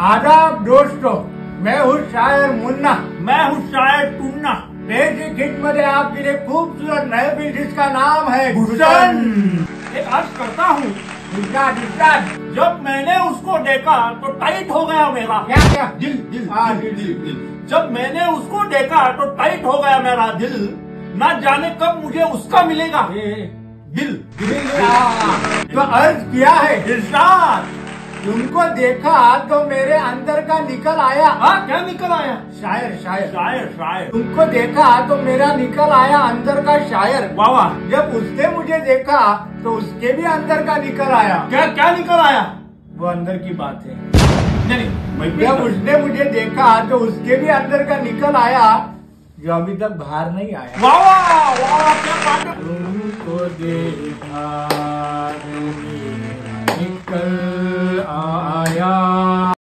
आदाब दोस्तों मैं हूँ शायर मुन्ना। मैं हूँ शायर टून्ना। बेसिक हिट मध्ये आपके लिए खूबसूरत नए पीस जिसका नाम है भूषण एक अर्ज़ करता हूँ जब मैंने उसको देखा तो टाइट हो गया मेरा। क्या क्या? दिल दिल हाँ, दिल दिल दिल जब मैंने उसको देखा तो टाइट हो गया मेरा दिल। ना जाने कब मुझे उसका मिलेगा। दिल हाँ, तो अर्ज़ किया है। इरशाद। तुमको देखा तो मेरे अंदर का निकल आया। हाँ क्या निकल आया? शायर शायर। शायर शायर। तुमको देखा तो मेरा निकल आया अंदर का शायर। वाह जब उसने मुझे देखा तो उसके भी अंदर का निकल आया। क्या क्या निकल आया? वो अंदर की बात है। नहीं जब उसने मुझे देखा तो उसके भी अंदर का निकल आया जो अभी तक बाहर नहीं आया। वाह वाह वाह क्या बात है। तुमको देखा निकल